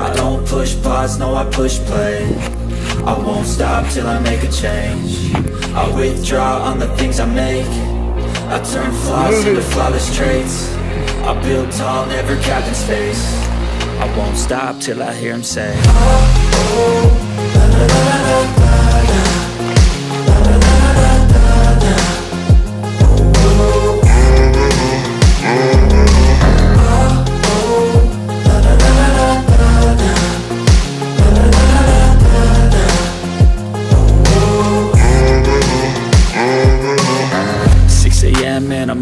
I don't push pause, no I push play. I won't stop till I make a change. I withdraw on the things I make. I turn flaws into flawless traits. I build tall, never capped in space. I won't stop till I hear him say Six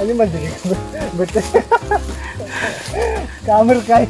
अरे मत देख बेटे कामर काय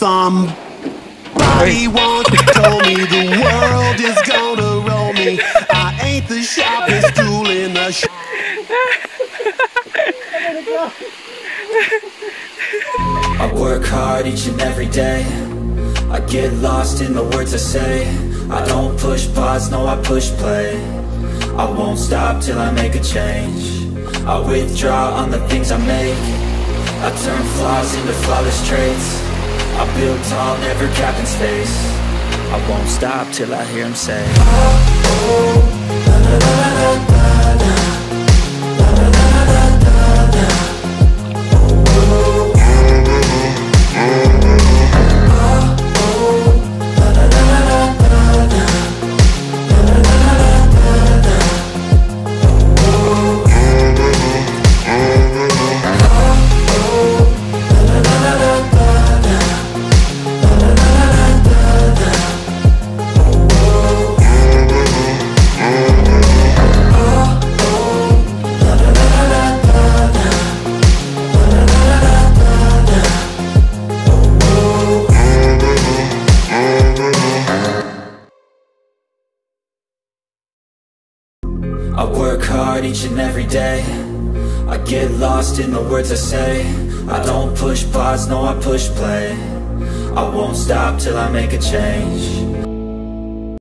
Somebody once told me the world is gonna roll me. I ain't the sharpest tool in the sh- I work hard each and every day. I get lost in the words I say. I don't push pause, no I push play. I won't stop till I make a change. I withdraw on the things I make. I turn flaws into flawless traits I build tall, never cap in space I won't stop till I hear him say I work hard each and every day. I get lost in the words I say. I don't push pause, no I push play. I won't stop till I make a change